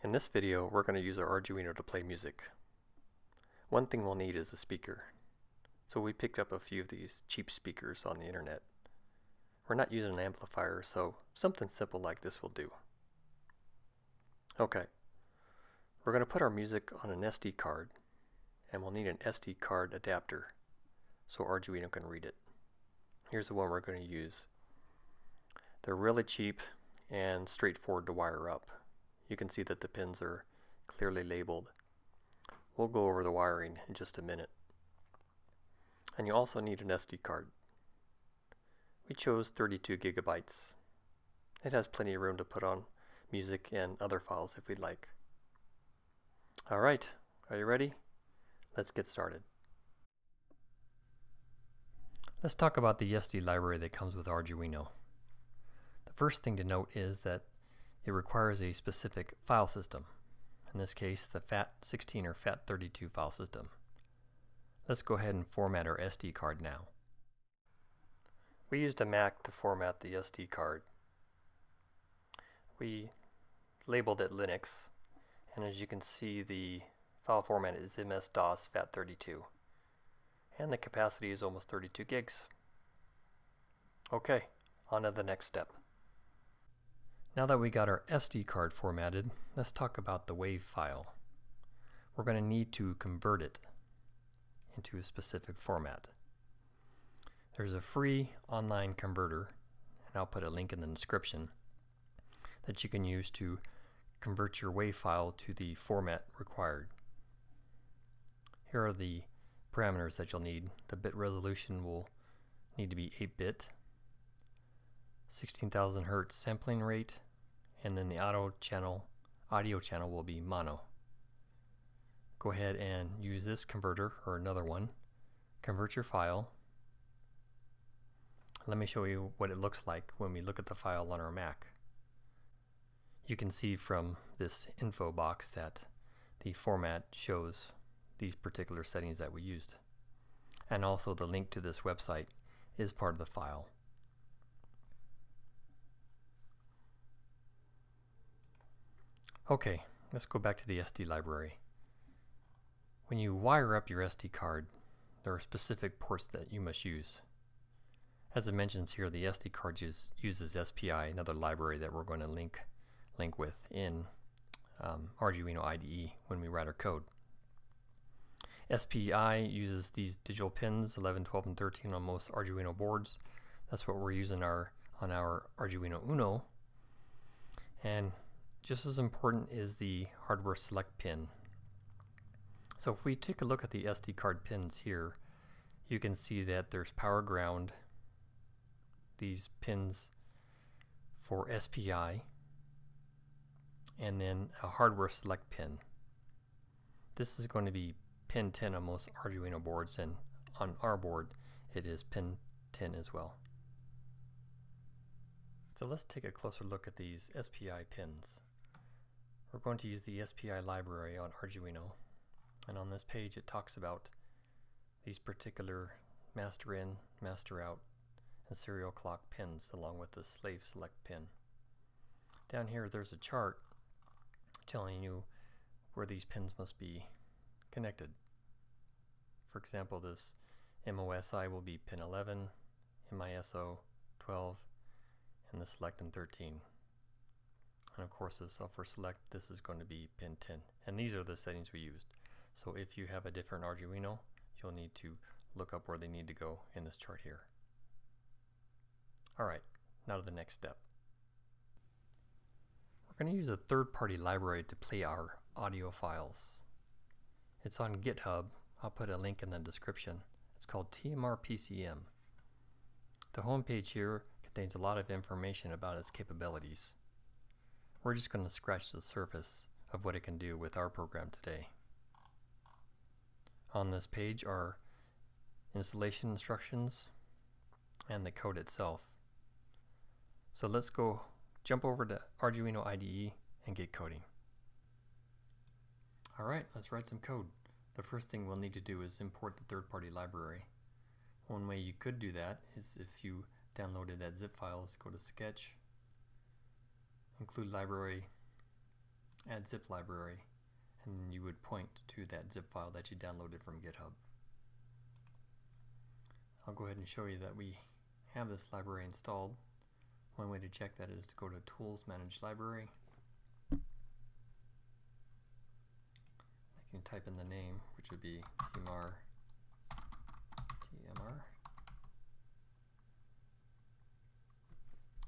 In this video, we're going to use our Arduino to play music. One thing we'll need is a speaker. So we picked up a few of these cheap speakers on the internet. We're not using an amplifier, so something simple like this will do. Okay, we're going to put our music on an SD card, and we'll need an SD card adapter so Arduino can read it. Here's the one we're going to use. They're really cheap and straightforward to wire up. You can see that the pins are clearly labeled. We'll go over the wiring in just a minute. And you also need an SD card. We chose 32 gigabytes. It has plenty of room to put on music and other files if we'd like. Alright, are you ready? Let's get started. Let's talk about the SD library that comes with Arduino. The first thing to note is that it requires a specific file system, in this case the FAT16 or FAT32 file system. Let's go ahead and format our SD card now. We used a Mac to format the SD card. We labeled it Linux, and as you can see the file format is MS-DOS FAT32 and the capacity is almost 32 gigs. Okay, on to the next step. Now that we got our SD card formatted, let's talk about the WAV file. We're going to need to convert it into a specific format. There's a free online converter, and I'll put a link in the description, that you can use to convert your WAV file to the format required. Here are the parameters that you'll need. The bit resolution will need to be 8-bit, 16,000 hertz sampling rate, and then the audio channel, audio channel will be mono. Go ahead and use this converter or another one. Convert your file. Let me show you what it looks like when we look at the file on our Mac. You can see from this info box that the format shows these particular settings that we used. And also the link to this website is part of the file. Okay, let's go back to the SD library. When you wire up your SD card, there are specific ports that you must use. As it mentions here, the SD card use, uses SPI, another library that we're going to link, link with in um, Arduino IDE when we write our code. SPI uses these digital pins 11, 12, and 13 on most Arduino boards. That's what we're using our on our Arduino Uno. And just as important is the hardware select pin. So if we take a look at the SD card pins here, you can see that there's power ground, these pins for SPI, and then a hardware select pin. This is going to be pin 10 on most Arduino boards and on our board it is pin 10 as well. So let's take a closer look at these SPI pins. We're going to use the SPI library on Arduino and on this page it talks about these particular master in, master out, and serial clock pins along with the slave select pin. Down here there's a chart telling you where these pins must be connected. For example, this MOSI will be pin 11, MISO 12, and the select in 13. And of course, the software select, this is going to be pin 10. And these are the settings we used. So if you have a different Arduino, you'll need to look up where they need to go in this chart here. Alright, now to the next step. We're going to use a third-party library to play our audio files. It's on GitHub. I'll put a link in the description. It's called TMR-PCM. The homepage here contains a lot of information about its capabilities. We're just going to scratch the surface of what it can do with our program today. On this page are installation instructions and the code itself. So let's go jump over to Arduino IDE and get coding. Alright, let's write some code. The first thing we'll need to do is import the third-party library. One way you could do that is if you downloaded that zip files, go to Sketch, include library, add zip library and you would point to that zip file that you downloaded from GitHub. I'll go ahead and show you that we have this library installed. One way to check that is to go to Tools Manage Library. You can type in the name, which would be tmr tmr.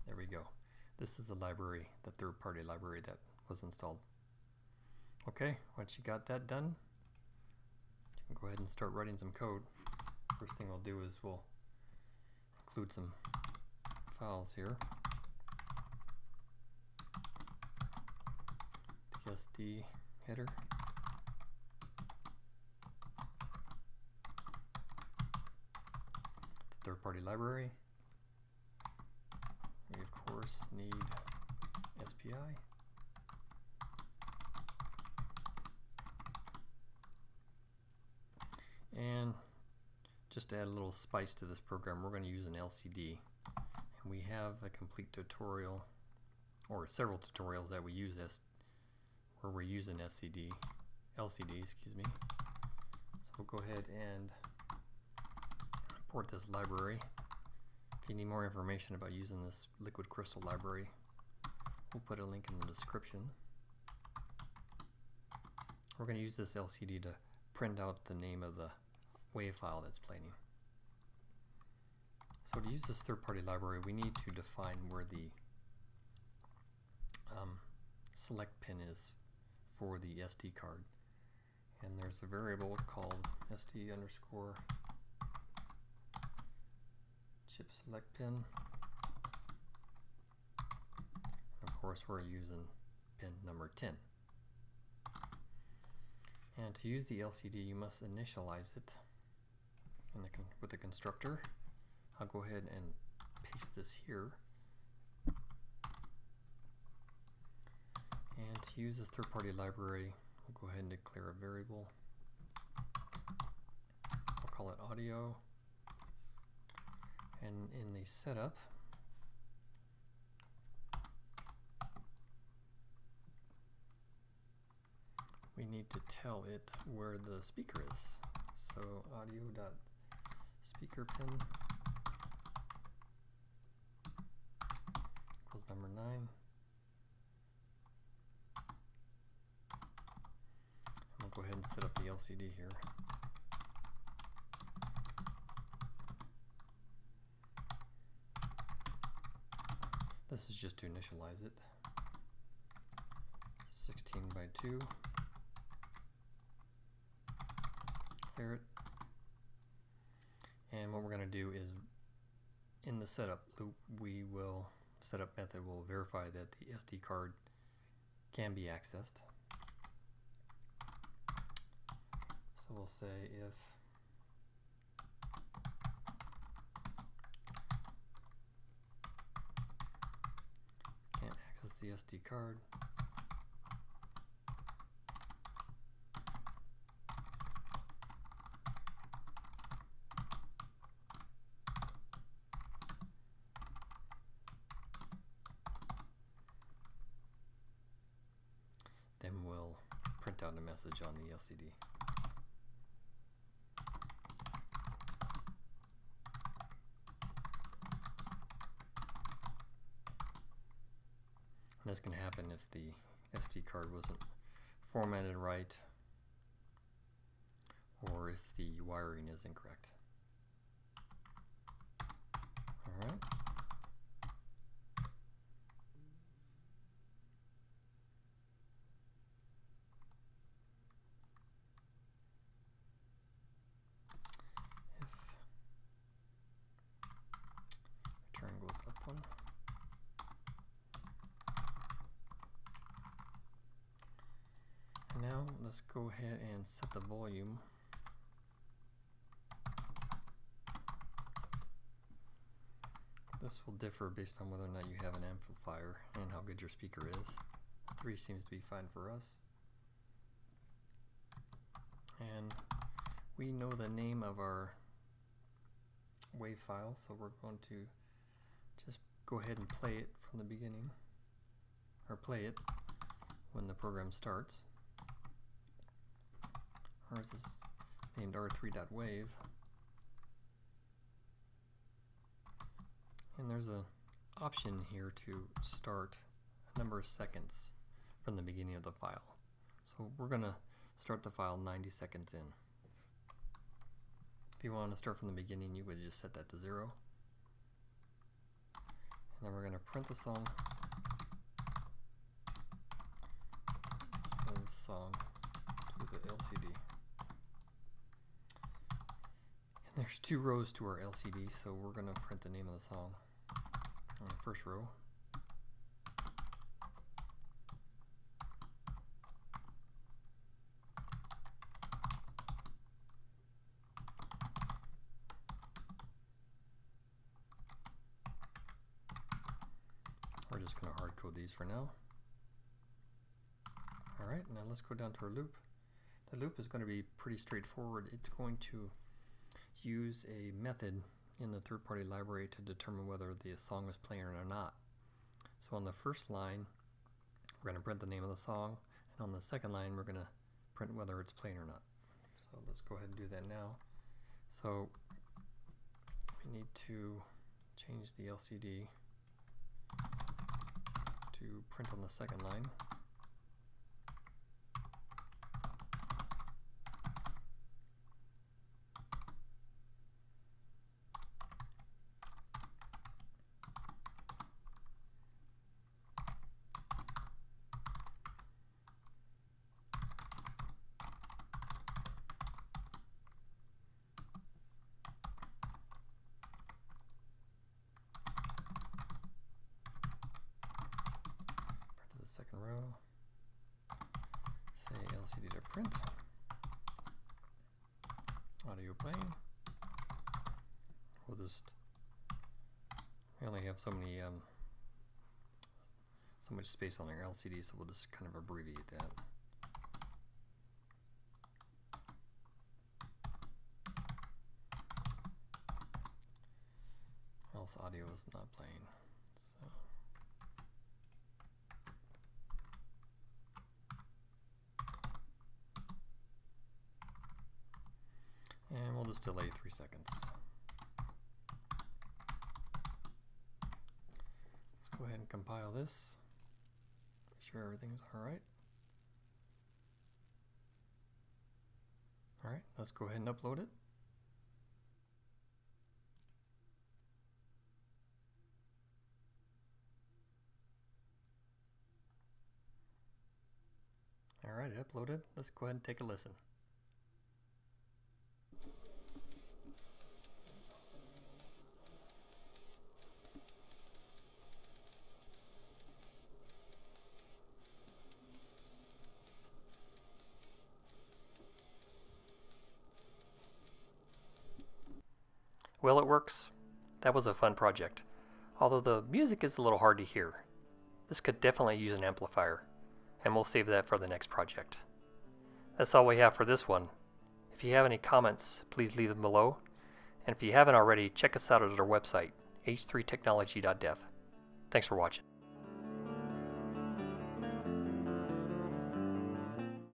There we go. This is the library, the third-party library that was installed. Okay, once you got that done, you can go ahead and start writing some code. First thing we'll do is we'll include some files here. TSD header. Third-party library. Course need SPI. And just to add a little spice to this program, we're going to use an LCD. And we have a complete tutorial, or several tutorials that we use as where we're using SCD, LCD, excuse me. So we'll go ahead and import this library. You need more information about using this liquid crystal library, we'll put a link in the description. We're going to use this LCD to print out the name of the WAV file that's playing. So to use this third-party library, we need to define where the um, select pin is for the SD card. And there's a variable called SD underscore chip select pin. And of course, we're using pin number 10. And to use the LCD, you must initialize it the with the constructor. I'll go ahead and paste this here. And to use this third-party library, we'll go ahead and declare a variable. I'll call it audio. And in the setup, we need to tell it where the speaker is. So audio dot speaker pin equals number 9. And we'll go ahead and set up the LCD here. This is just to initialize it. 16 by 2. Clear it. And what we're going to do is in the setup loop, we will setup method will verify that the SD card can be accessed. So we'll say if the SD card, Then we'll print out a message on the LCD. And this can happen if the SD card wasn't formatted right or if the wiring is incorrect. Alright. let's go ahead and set the volume. This will differ based on whether or not you have an amplifier and how good your speaker is. 3 seems to be fine for us. And we know the name of our WAV file, so we're going to just go ahead and play it from the beginning, or play it when the program starts. Ours is named r3.wave. And there's an option here to start a number of seconds from the beginning of the file. So we're going to start the file 90 seconds in. If you want to start from the beginning, you would just set that to zero. And then we're going to print the song. The song to the LCD. And there's two rows to our LCD, so we're going to print the name of the song on the first row. We're just going to hard code these for now. Alright, now let's go down to our loop. The loop is going to be pretty straightforward. It's going to use a method in the third-party library to determine whether the song is playing or not. So on the first line, we're going to print the name of the song, and on the second line, we're going to print whether it's playing or not. So let's go ahead and do that now. So we need to change the LCD to print on the second line. second row, say LCD to print, audio playing. We'll just, we only have so many, um, so much space on our LCD, so we'll just kind of abbreviate that. Else audio is not playing. So. And we'll just delay three seconds. Let's go ahead and compile this. Make sure everything's alright. Alright, let's go ahead and upload it. Alright, it uploaded. Let's go ahead and take a listen. Well, it works. That was a fun project. Although the music is a little hard to hear. This could definitely use an amplifier, and we'll save that for the next project. That's all we have for this one. If you have any comments, please leave them below. And if you haven't already, check us out at our website, h3technology.dev. Thanks for watching.